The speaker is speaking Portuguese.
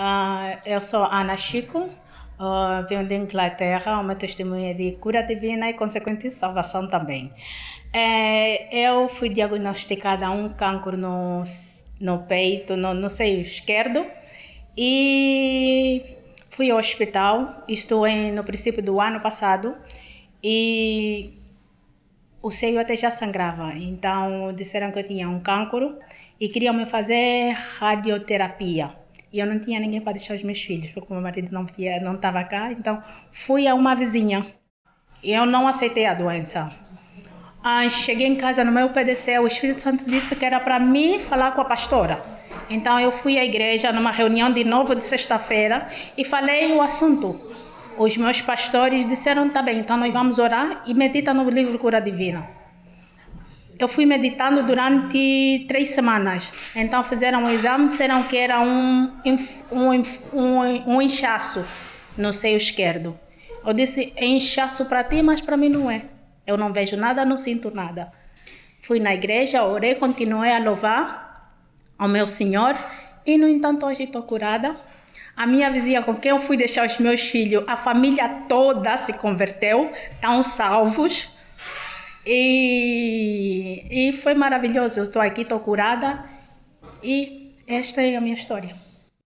Uh, eu sou Ana Chico, uh, venho de Inglaterra, testemunho é de cura divina e consequente salvação também. É, eu fui diagnosticada um câncer no, no peito, no, no seio esquerdo, e fui ao hospital, estou em, no princípio do ano passado, e o seio até já sangrava. Então disseram que eu tinha um câncer e queriam me fazer radioterapia. E eu não tinha ninguém para deixar os meus filhos, porque meu marido não não estava cá. Então fui a uma vizinha. E eu não aceitei a doença. Ah, cheguei em casa no meu PDC, o Espírito Santo disse que era para mim falar com a pastora. Então eu fui à igreja numa reunião de novo de sexta-feira e falei o assunto. Os meus pastores disseram, tá bem, então nós vamos orar e medita no livro Cura Divina eu fui meditando durante três semanas. Então fizeram um exame, disseram que era um, um, um, um inchaço no seio esquerdo. Eu disse, é inchaço para ti, mas para mim não é. Eu não vejo nada, não sinto nada. Fui na igreja, orei, continuei a louvar ao meu Senhor e, no entanto, hoje estou curada. A minha vizinha com quem eu fui deixar os meus filhos, a família toda se converteu, estão salvos. E, e foi maravilhoso. Eu estou aqui, estou curada e esta é a minha história.